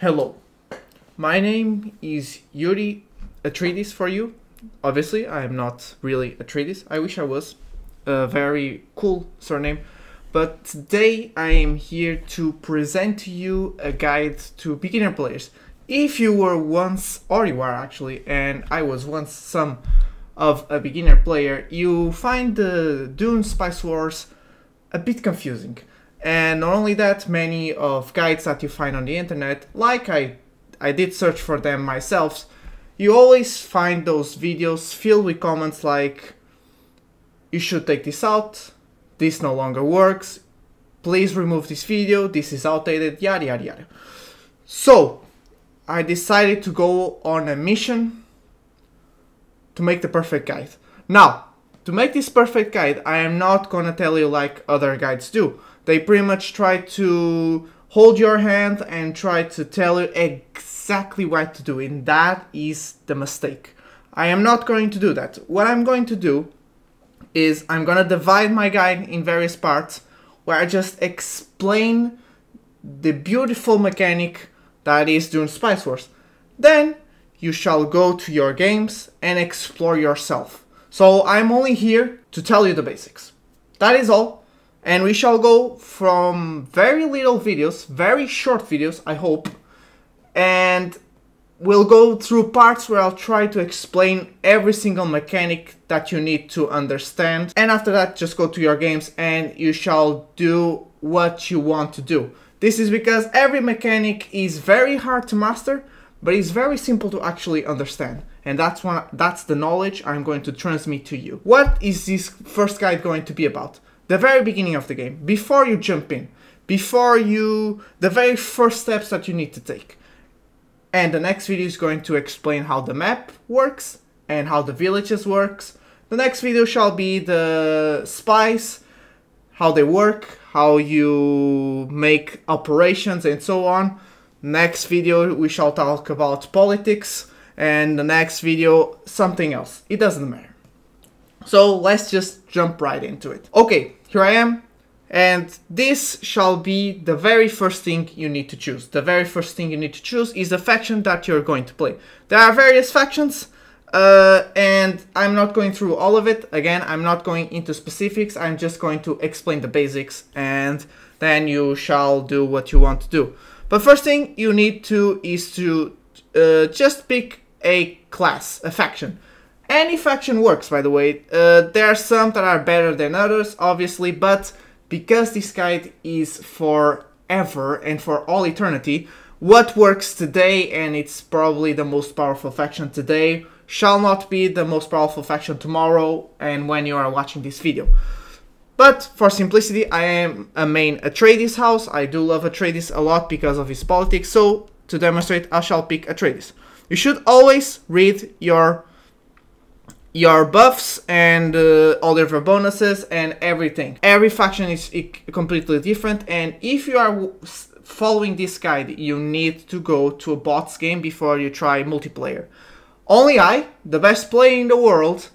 Hello, my name is Yuri Atreides for you. Obviously, I am not really Atreides. I wish I was. A very cool surname. But today I am here to present to you a guide to beginner players. If you were once, or you are actually, and I was once some of a beginner player, you find the Dune Spice Wars a bit confusing. And not only that, many of guides that you find on the internet, like I, I did search for them myself, you always find those videos filled with comments like, you should take this out, this no longer works, please remove this video, this is outdated, yada yada yada. So, I decided to go on a mission to make the perfect guide. Now, to make this perfect guide, I am not gonna tell you like other guides do. They pretty much try to hold your hand and try to tell you exactly what to do, and that is the mistake. I am not going to do that. What I'm going to do is I'm gonna divide my guide in various parts where I just explain the beautiful mechanic that is Dune Spice Wars. Then you shall go to your games and explore yourself. So I'm only here to tell you the basics. That is all. And we shall go from very little videos, very short videos, I hope, and we'll go through parts where I'll try to explain every single mechanic that you need to understand. And after that, just go to your games and you shall do what you want to do. This is because every mechanic is very hard to master, but it's very simple to actually understand. And that's one that's the knowledge I'm going to transmit to you. What is this first guide going to be about? The very beginning of the game, before you jump in, before you the very first steps that you need to take. And the next video is going to explain how the map works and how the villages works. The next video shall be the spies, how they work, how you make operations and so on. Next video we shall talk about politics and the next video something else. It doesn't matter. So let's just jump right into it. Okay, here I am. And this shall be the very first thing you need to choose. The very first thing you need to choose is the faction that you're going to play. There are various factions, uh, and I'm not going through all of it. Again, I'm not going into specifics. I'm just going to explain the basics, and then you shall do what you want to do. But first thing you need to is to uh, just pick a class, a faction. Any faction works, by the way. Uh, there are some that are better than others, obviously, but because this guide is forever and for all eternity, what works today and it's probably the most powerful faction today shall not be the most powerful faction tomorrow and when you are watching this video. But for simplicity, I am a main Atreides house. I do love Atreides a lot because of his politics, so to demonstrate, I shall pick Atreides. You should always read your your buffs and uh, all your bonuses and everything. Every faction is completely different and if you are following this guide, you need to go to a bots game before you try multiplayer. Only I, the best player in the world,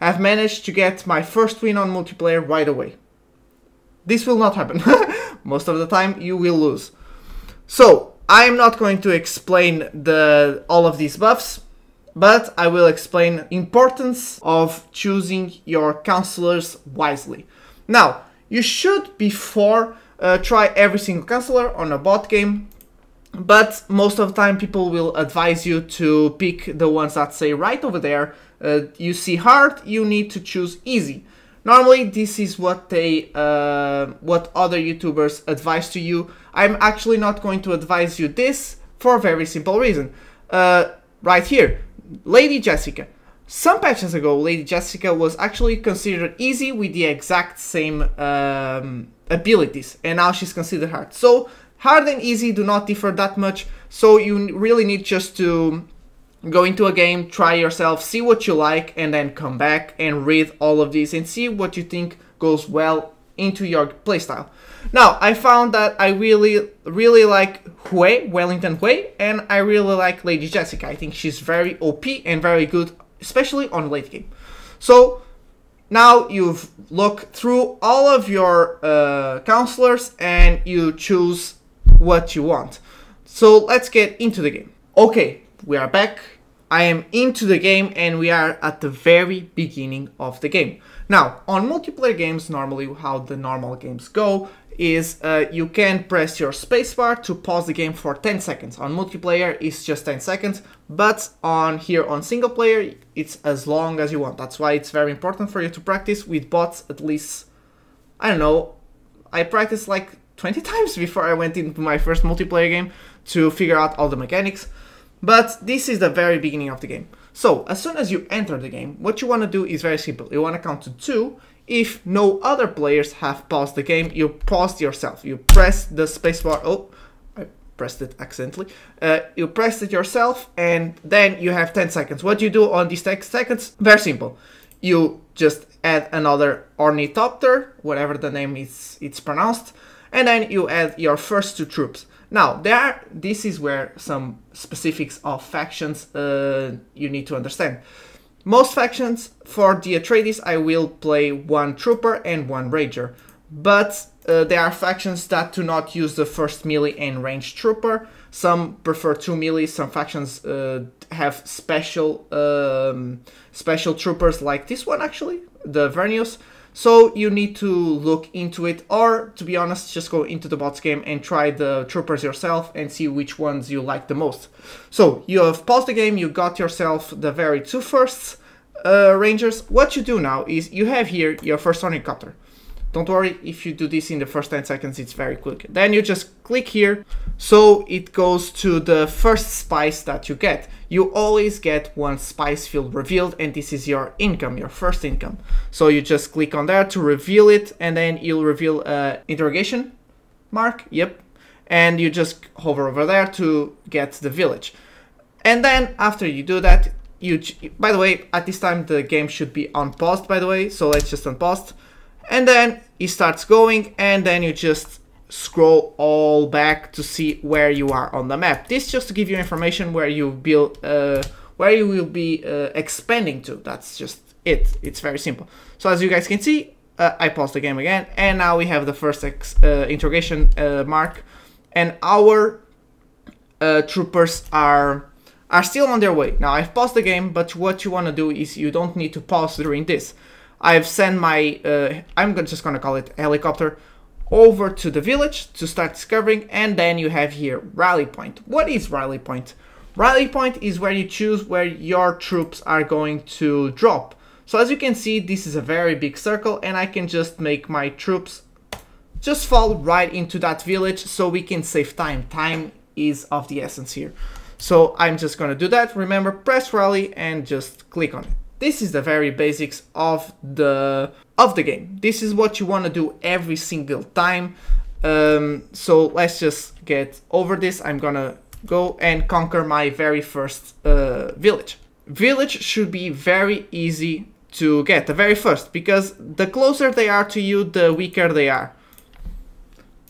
have managed to get my first win on multiplayer right away. This will not happen. Most of the time you will lose. So, I am not going to explain the all of these buffs but I will explain importance of choosing your counselors wisely. Now, you should before uh, try every single counselor on a bot game, but most of the time people will advise you to pick the ones that say right over there, uh, you see hard, you need to choose easy. Normally, this is what they, uh, what other YouTubers advise to you. I'm actually not going to advise you this for a very simple reason. Uh, right here, Lady Jessica. Some patches ago, Lady Jessica was actually considered easy with the exact same um, abilities, and now she's considered hard. So, hard and easy do not differ that much, so you really need just to go into a game, try yourself, see what you like, and then come back and read all of these and see what you think goes well into your playstyle. Now, I found that I really, really like Yueh, Wellington Yueh, and I really like Lady Jessica. I think she's very OP and very good, especially on late game. So, now you've looked through all of your uh, counselors and you choose what you want. So let's get into the game. Okay, we are back. I am into the game and we are at the very beginning of the game. Now, on multiplayer games, normally how the normal games go is uh, you can press your spacebar to pause the game for 10 seconds. On multiplayer, it's just 10 seconds, but on here on single player, it's as long as you want. That's why it's very important for you to practice with bots at least, I don't know, I practiced like 20 times before I went into my first multiplayer game to figure out all the mechanics. But this is the very beginning of the game. So as soon as you enter the game, what you want to do is very simple. You want to count to two. If no other players have paused the game, you pause yourself. You press the spacebar. Oh, I pressed it accidentally. Uh, you press it yourself and then you have 10 seconds. What you do on these 10 seconds? Very simple. You just add another ornithopter, whatever the name is it's pronounced, and then you add your first two troops. Now, there, this is where some specifics of factions uh, you need to understand. Most factions, for the Atreides, I will play one trooper and one ranger, but uh, there are factions that do not use the first melee and ranged trooper. Some prefer two melee. Some factions uh, have special um, special troopers like this one actually, the Vernios. So you need to look into it, or to be honest, just go into the bots game and try the troopers yourself and see which ones you like the most. So you have paused the game, you got yourself the very two firsts uh, rangers. What you do now is you have here your first helicopter. Don't worry, if you do this in the first 10 seconds, it's very quick. Then you just click here, so it goes to the first spice that you get. You always get one spice field revealed, and this is your income, your first income. So you just click on there to reveal it, and then you'll reveal uh, interrogation mark, yep. And you just hover over there to get the village. And then after you do that, you, by the way, at this time the game should be unpaused, by the way, so let's just unpause and then it starts going and then you just scroll all back to see where you are on the map. This just to give you information where you build, uh, where you will be uh, expanding to. That's just it. It's very simple. So as you guys can see, uh, I paused the game again, and now we have the first uh, interrogation uh, mark, and our uh, troopers are are still on their way. Now I've paused the game, but what you want to do is you don't need to pause during this. I've sent my, I'm just gonna call it helicopter, over to the village to start discovering and then you have here rally point. What is rally point? Rally point is where you choose where your troops are going to drop. So as you can see this is a very big circle and I can just make my troops just fall right into that village so we can save time. Time is of the essence here. So I'm just gonna do that. Remember press rally and just click on it. This is the very basics of the of the game. This is what you want to do every single time. Um, so let's just get over this. I'm gonna go and conquer my very first uh, village. Village should be very easy to get, the very first, because the closer they are to you, the weaker they are.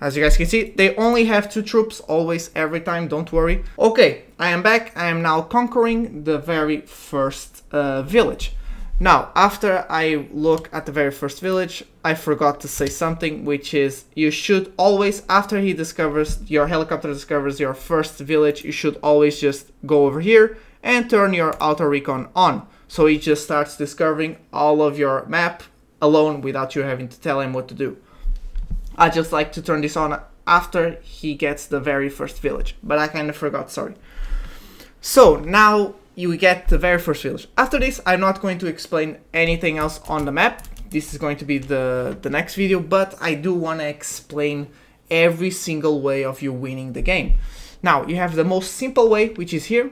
As you guys can see, they only have two troops, always, every time, don't worry. Okay, I am back. I am now conquering the very first uh, village. Now, after I look at the very first village, I forgot to say something, which is you should always, after he discovers, your helicopter discovers your first village, you should always just go over here and turn your auto recon on. So he just starts discovering all of your map alone without you having to tell him what to do. I just like to turn this on after he gets the very first village, but I kind of forgot, sorry. So now you get the very first village. After this, I'm not going to explain anything else on the map. This is going to be the, the next video, but I do want to explain every single way of you winning the game. Now, you have the most simple way, which is here,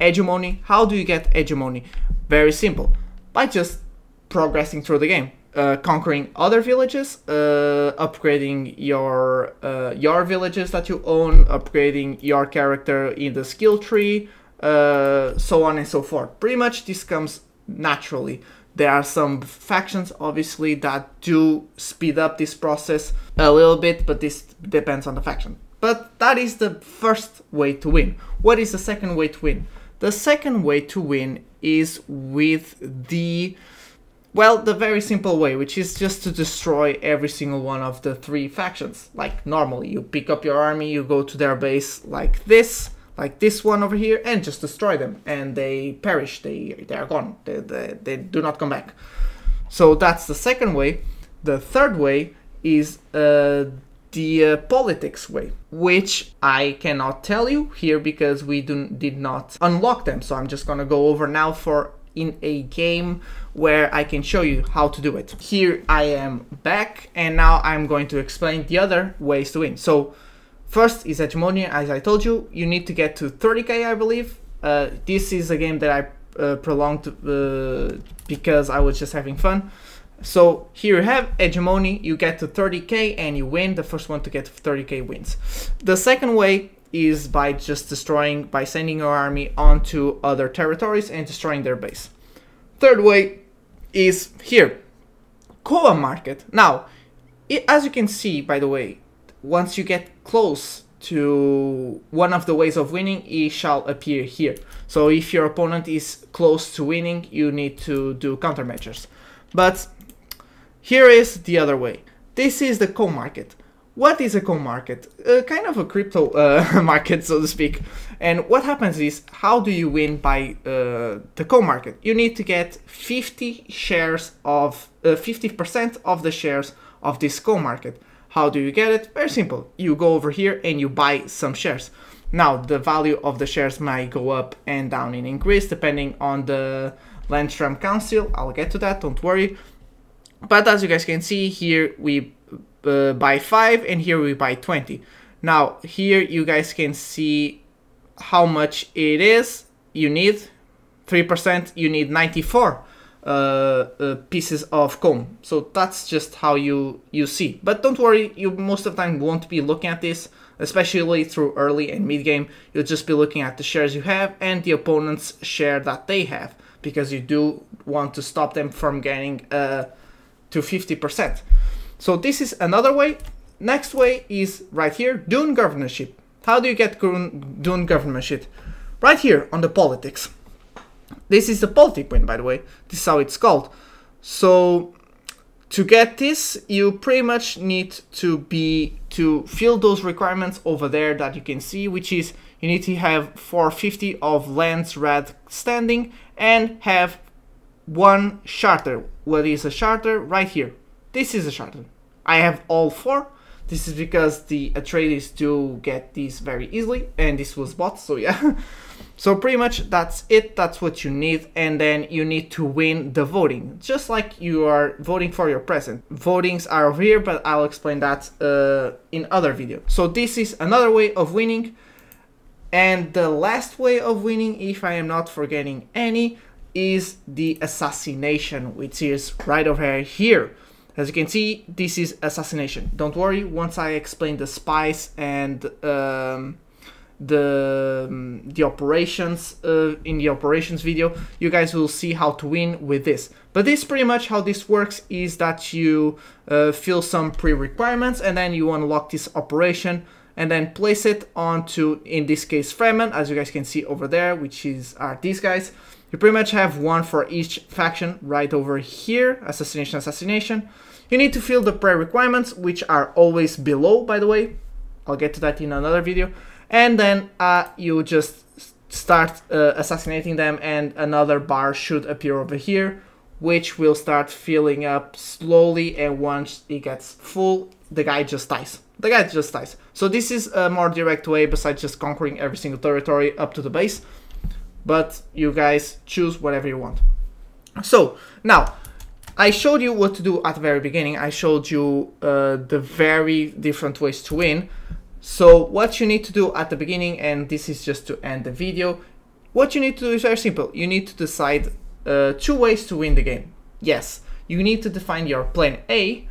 hegemony. How do you get hegemony? Very simple, by just progressing through the game uh, conquering other villages, uh, upgrading your uh, your villages that you own, upgrading your character in the skill tree, uh, so on and so forth. Pretty much this comes naturally. There are some factions, obviously, that do speed up this process a little bit, but this depends on the faction. But that is the first way to win. What is the second way to win? The second way to win is with the Well, the very simple way, which is just to destroy every single one of the three factions. Like normally, you pick up your army, you go to their base like this, like this one over here, and just destroy them. And they perish, they, they are gone, they, they, they do not come back. So that's the second way. The third way is uh, the uh, politics way, which I cannot tell you here because we do, did not unlock them. So I'm just gonna go over now for in a game where I can show you how to do it. Here I am back and now I'm going to explain the other ways to win. So first is Hegemonia, as I told you, you need to get to 30k I believe. Uh, this is a game that I uh, prolonged uh, because I was just having fun. So here you have hegemony, you get to 30k and you win, the first one to get 30k wins. The second way is by just destroying, by sending your army onto other territories and destroying their base. Third way is here, CHOAM market. Now, it, as you can see, by the way, once you get close to one of the ways of winning, it shall appear here. So if your opponent is close to winning, you need to do countermeasures. But here is the other way. This is the CHOAM market. What is a CHOAM market? Uh, kind of a crypto uh, market, so to speak. And what happens is, how do you win by uh, the CHOAM market? You need to get 50 shares of, 50% uh, of the shares of this CHOAM market. How do you get it? Very simple. You go over here and you buy some shares. Now, the value of the shares might go up and down in increase depending on the Landsraad Council. I'll get to that, don't worry. But as you guys can see here, we uh, buy 5 and here we buy 20. Now, here you guys can see how much it is. You need 3%, you need 94 uh, uh, pieces of comb. So that's just how you, you see. But don't worry, you most of the time won't be looking at this, especially through early and mid game. You'll just be looking at the shares you have and the opponent's share that they have because you do want to stop them from getting uh, to 50%. So this is another way. Next way is right here, Dune governorship. How do you get Dune governorship? Right here on the politics. This is the politic point, by the way. This is how it's called. So to get this, you pretty much need to be to fill those requirements over there that you can see, which is you need to have 450 of Landsraad standing and have one charter. What is a charter? Right here. This is a charter. I have all four. This is because the Atreides do get these very easily, and this was bought, so yeah. so pretty much that's it, that's what you need, and then you need to win the voting, just like you are voting for your president. Votings are over here, but I'll explain that uh, in other video. So this is another way of winning, and the last way of winning, if I am not forgetting any, is the assassination, which is right over here. As you can see, this is assassination. Don't worry, once I explain the spies and um, the um, the operations uh, in the operations video, you guys will see how to win with this. But this pretty much how this works is that you uh, fill some pre-requirements and then you unlock this operation and then place it onto, in this case, Fremen, as you guys can see over there, which is are these guys. You pretty much have one for each faction right over here, assassination, assassination. You need to fill the pre-requirements, which are always below, by the way. I'll get to that in another video. And then uh, you just start uh, assassinating them and another bar should appear over here, which will start filling up slowly and once it gets full, the guy just dies. The guy just dies. So this is a more direct way besides just conquering every single territory up to the base but you guys choose whatever you want. So now I showed you what to do at the very beginning. I showed you uh, the very different ways to win. So what you need to do at the beginning, and this is just to end the video, what you need to do is very simple. You need to decide uh, two ways to win the game. Yes, you need to define your plan A,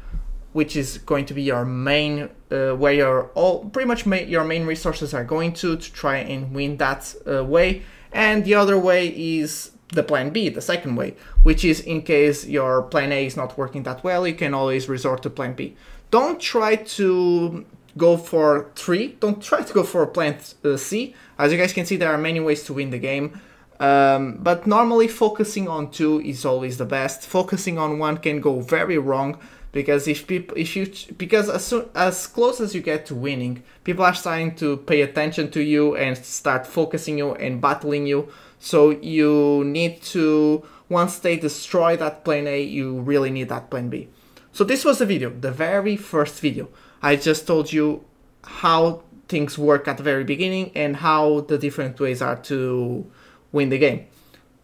which is going to be your main, uh, where your all pretty much ma your main resources are going to to try and win that uh, way and the other way is the plan B, the second way, which is in case your plan A is not working that well, you can always resort to plan B. Don't try to go for three, don't try to go for plan uh, C. As you guys can see, there are many ways to win the game. Um, but normally focusing on two is always the best. Focusing on one can go very wrong because if people if you because as soon as close as you get to winning, people are starting to pay attention to you and start focusing you and battling you. So you need to once they destroy that plane A, you really need that plane B. So this was the video, the very first video. I just told you how things work at the very beginning and how the different ways are to win the game.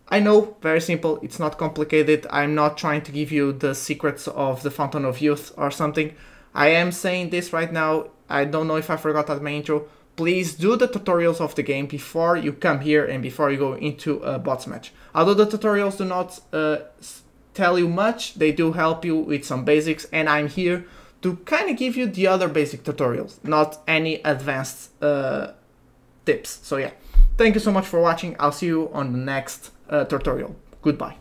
I know, very simple, it's not complicated. I'm not trying to give you the secrets of the Fountain of Youth or something. I am saying this right now. I don't know if I forgot that my intro. Please do the tutorials of the game before you come here and before you go into a bots match. Although the tutorials do not uh, tell you much, they do help you with some basics and I'm here to kind of give you the other basic tutorials, not any advanced uh, tips. So yeah, thank you so much for watching. I'll see you on the next uh, tutorial. Goodbye.